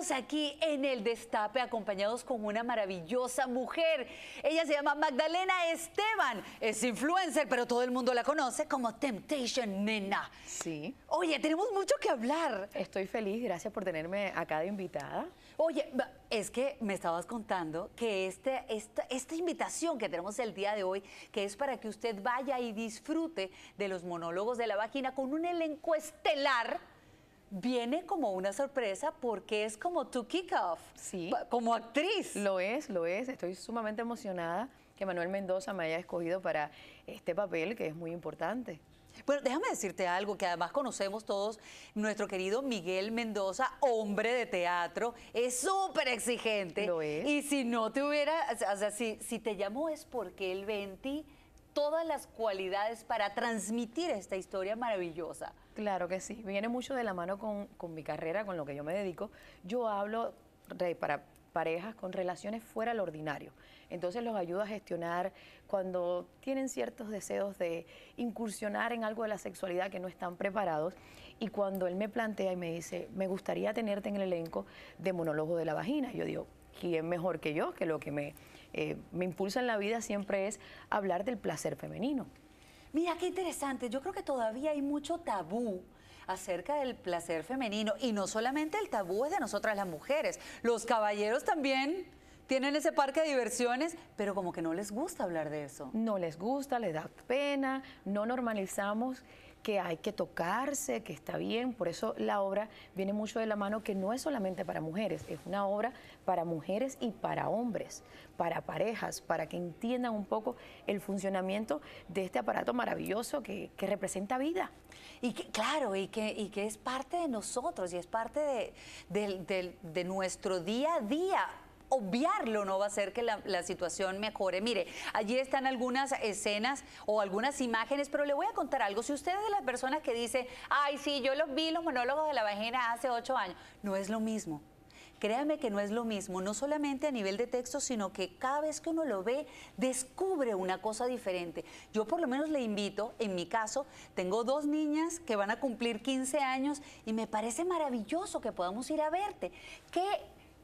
estamos aquí en el Destape acompañados con una maravillosa mujer. Ella se llama Magdalena Esteban. Es influencer, pero todo el mundo la conoce como Temptation Nena. Sí. Oye, tenemos mucho que hablar. Estoy feliz, gracias por tenerme acá de invitada. Oye, es que me estabas contando que este, esta, esta invitación que tenemos el día de hoy, que es para que usted vaya y disfrute de los monólogos de la vagina con un elenco estelar, viene como una sorpresa porque es como tu kickoff. Sí. Como actriz. Lo es, lo es. Estoy sumamente emocionada que Manuel Mendoza me haya escogido para este papel que es muy importante. Bueno, déjame decirte algo que además conocemos todos, nuestro querido Miguel Mendoza, hombre de teatro, es súper exigente. Lo es. Y si no te hubiera, o sea, si, si te llamó es porque él ve en ti todas las cualidades para transmitir esta historia maravillosa. Claro que sí, viene mucho de la mano con, con mi carrera, con lo que yo me dedico. Yo hablo para parejas con relaciones fuera del ordinario. Entonces los ayudo a gestionar cuando tienen ciertos deseos de incursionar en algo de la sexualidad que no están preparados. Y cuando él me plantea y me dice, me gustaría tenerte en el elenco de monólogo de la vagina, yo digo, ¿quién mejor que yo? Que lo que me, eh, me impulsa en la vida siempre es hablar del placer femenino. Mira qué interesante, yo creo que todavía hay mucho tabú acerca del placer femenino. Y no solamente el tabú es de nosotras las mujeres, los caballeros también tienen ese parque de diversiones, pero como que no les gusta hablar de eso. no les gusta, les da pena, no normalizamos que hay que tocarse, que está bien, por eso la obra viene mucho de la mano que no es solamente para mujeres, es una obra para mujeres y para hombres, para parejas, para que entiendan un poco el funcionamiento de este aparato maravilloso que, que representa vida. Y que, claro, y que, y que es parte de nosotros y es parte de, de nuestro día a día. Obviarlo no va a hacer que la, la situación mejore. Mire, allí están algunas escenas o algunas imágenes, pero le voy a contar algo. Si usted es de las personas que dice, ay, sí, yo los vi los monólogos de la vagina hace ocho años, no es lo mismo. Créame que no es lo mismo, no solamente a nivel de texto, sino que cada vez que uno lo ve, descubre una cosa diferente. Yo por lo menos le invito, en mi caso, tengo dos niñas que van a cumplir 15 años y me parece maravilloso que podamos ir a verte. ¿Qué,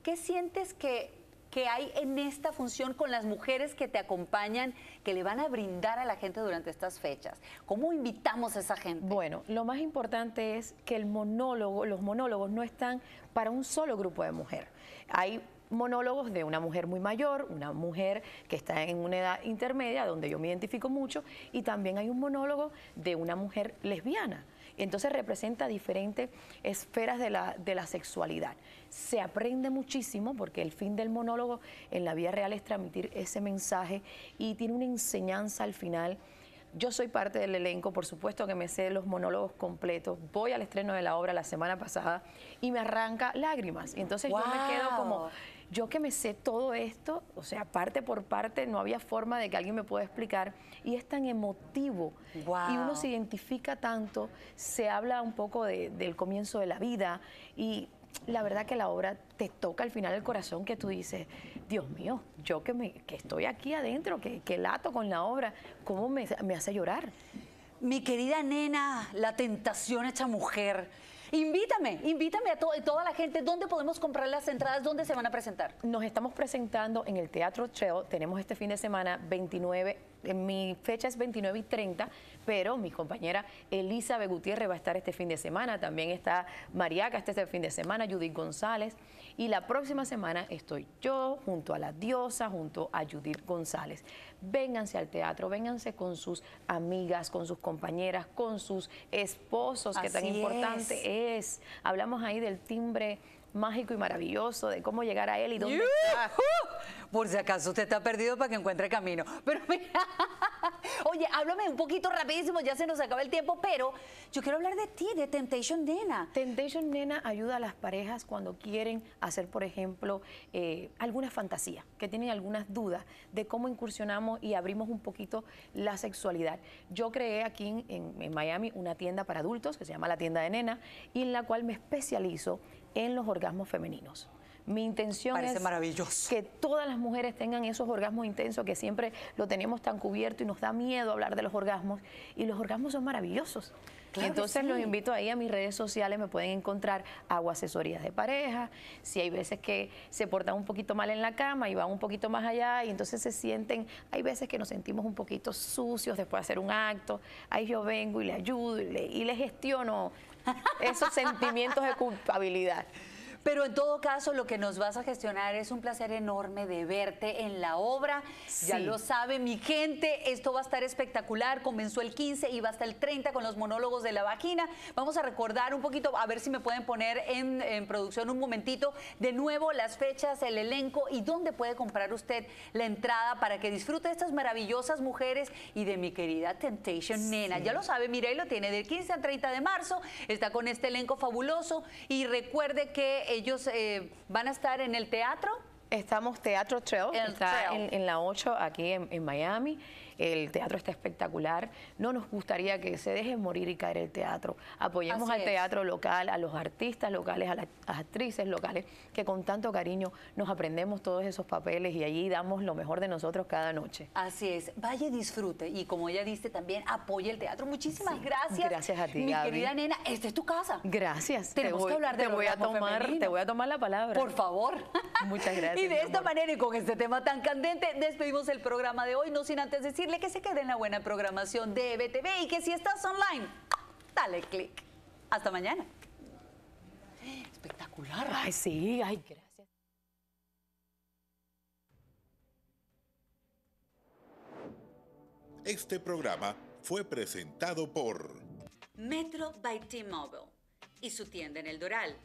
qué sientes que, que hay en esta función con las mujeres que te acompañan, que le van a brindar a la gente durante estas fechas? ¿Cómo invitamos a esa gente? Bueno, lo más importante es que el monólogo, los monólogos no están para un solo grupo de mujer. Hay monólogos de una mujer muy mayor, una mujer que está en una edad intermedia, donde yo me identifico mucho, y también hay un monólogo de una mujer lesbiana. Entonces representa diferentes esferas de la, de la sexualidad. Se aprende muchísimo porque el fin del monólogo en la vida real es transmitir ese mensaje y tiene una enseñanza al final yo soy parte del elenco, por supuesto que me sé los monólogos completos. Voy al estreno de la obra la semana pasada y me arranca lágrimas. Entonces yo me quedo como, yo que me sé todo esto, o sea, parte por parte, no había forma de que alguien me pueda explicar. Y es tan emotivo. ¡Guau! Y uno se identifica tanto, se habla un poco de- del comienzo de la vida y la verdad que la obra te toca al final el corazón que tú dices, Dios mío, yo que, me, que estoy aquí adentro, que, que lato con la obra, ¿cómo me, me hace llorar? Mi querida nena, la tentación hecha mujer. Invítame, invítame a to- toda la gente. ¿Dónde podemos comprar las entradas? ¿Dónde se van a presentar? Nos estamos presentando en el Teatro Trail, tenemos este fin de semana 29, eh, mi fecha es 29 y 30, pero mi compañera Elizabeth Gutiérrez va a estar este fin de semana, también está Mariaca este, este fin de semana, Judith González, y la próxima semana estoy yo junto a la diosa, junto a Judith González. Vénganse al teatro, vénganse con sus amigas, con sus compañeras, con sus esposos, que tan Así importante es. Hablamos ahí del timbre mágico y maravilloso, de cómo llegar a él y dónde está. Por si acaso usted está perdido para que encuentre camino. Pero mira, oye, háblame un poquito rapidísimo, ya se nos acaba el tiempo, pero yo quiero hablar de ti, de Temptation Nena. Temptation Nena ayuda a las parejas cuando quieren hacer, por ejemplo, eh, alguna fantasía, que tienen algunas dudas de cómo incursionamos y abrimos un poquito la sexualidad. Yo creé aquí en, en- en Miami una tienda para adultos que se llama la tienda de Nena y en la cual me especializo en los orgasmos femeninos. Mi intención Parece es maravilloso. que todas las mujeres tengan esos orgasmos intensos que siempre lo tenemos tan cubierto y nos da miedo hablar de los orgasmos. Y los orgasmos son maravillosos. Claro Entonces los invito ahí a mis redes sociales, me pueden encontrar hago asesorías de pareja, si hay veces que se portan un poquito mal en la cama y van un poquito más allá y entonces se sienten, hay veces que nos sentimos un poquito sucios después de hacer un acto, ahí yo vengo y le ayudo y le, y le gestiono esos sentimientos de culpabilidad. Pero en todo caso, lo que nos vas a gestionar es un placer enorme de verte en la obra. Ya lo sabe mi gente, esto va a estar espectacular. Comenzó el 15 y va hasta el 30 con los monólogos de la vagina. Vamos a recordar un poquito, a ver si me pueden poner en, en producción un momentito de nuevo las fechas, el elenco y dónde puede comprar usted la entrada para que disfrute de estas maravillosas mujeres y de mi querida Temptation Nena. Ya lo sabe, mire, ahí lo tiene del 15 al 30 de marzo. Está con este elenco fabuloso y recuerde que ellos eh, van a estar en el teatro. Estamos Teatro Trail, El está Trail. En, en la 8 aquí en, en Miami. El teatro está espectacular. No nos gustaría que se deje morir y caer el teatro. Apoyemos Así al es. teatro local, a los artistas locales, a las actrices locales, que con tanto cariño nos aprendemos todos esos papeles y allí damos lo mejor de nosotros cada noche. Así es, vaya y disfrute y como ella dice también apoye el teatro. Muchísimas gracias. Gracias a ti, Mi Gaby. querida nena, esta es tu casa. Gracias. Tenemos te voy, que hablar te del voy a tomar, femenino. te voy a tomar la palabra. Por favor. Muchas gracias, Y de esta amor. manera y con este tema tan candente, despedimos el programa de hoy, no sin antes decirle que se quede en la buena programación de BTV y que si estás online, dale click. Hasta mañana. Espectacular. Ay, sí, ay, gracias. Este programa fue presentado por Metro by T-Mobile y su tienda en el Doral,